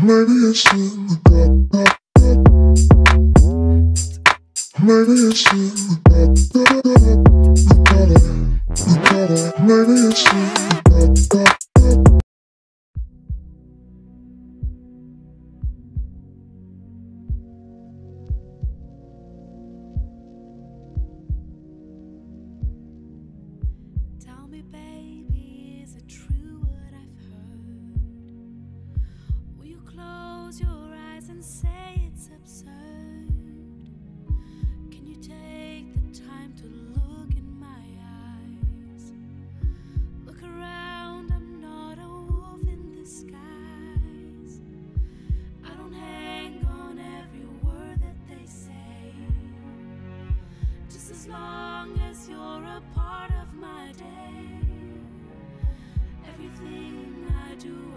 Maybe it's in the dark. Maybe it's in the dark. You gotta, you gotta. Maybe it's in the dark. Tell me, baby, close your eyes and say it's absurd? Can you take the time to look in my eyes? Look around, I'm not a wolf in disguise. I don't hang on every word that they say. Just as long as you're a part of my day. Everything I do,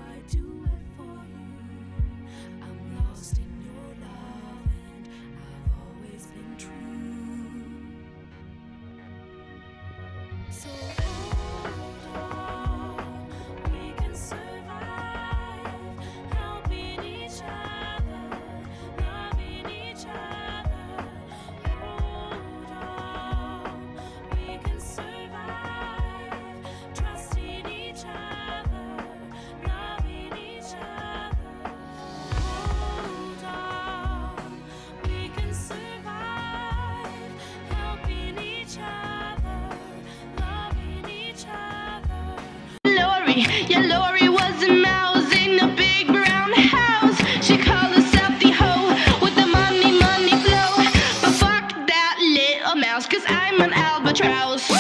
albatross.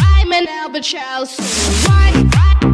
I'm an albatross. Why?